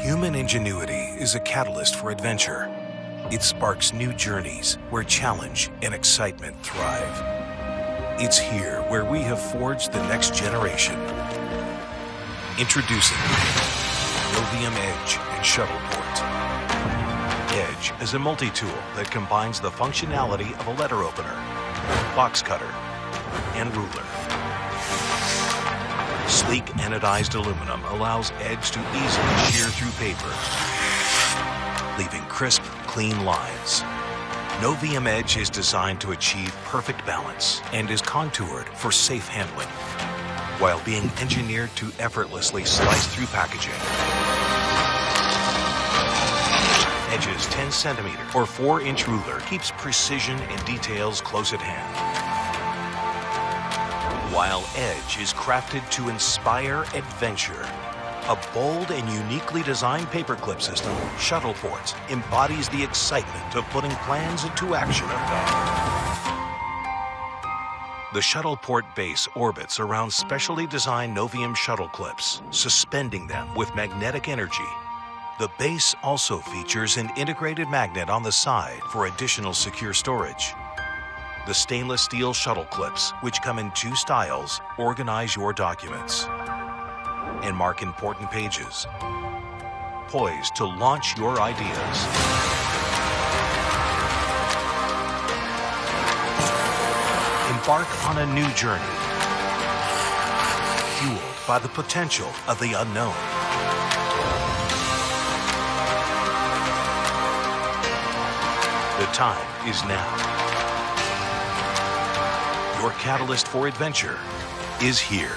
Human ingenuity is a catalyst for adventure. It sparks new journeys where challenge and excitement thrive. It's here where we have forged the next generation. Introducing Novium Edge and Shuttleport. Edge is a multi-tool that combines the functionality of a letter opener, box cutter, and ruler. Sleek anodized aluminum allows Edge to easily shear through paper, leaving crisp, clean lines. Novium Edge is designed to achieve perfect balance and is contoured for safe handling, while being engineered to effortlessly slice through packaging. Edge's 10 centimeter or 4 inch ruler keeps precision and details close at hand while Edge is crafted to inspire adventure. A bold and uniquely designed paperclip system, Shuttleports embodies the excitement of putting plans into action. The Shuttleport base orbits around specially designed Novium shuttle clips, suspending them with magnetic energy. The base also features an integrated magnet on the side for additional secure storage. The stainless steel shuttle clips, which come in two styles, organize your documents and mark important pages, poised to launch your ideas. Embark on a new journey, fueled by the potential of the unknown. The time is now. Your catalyst for adventure is here.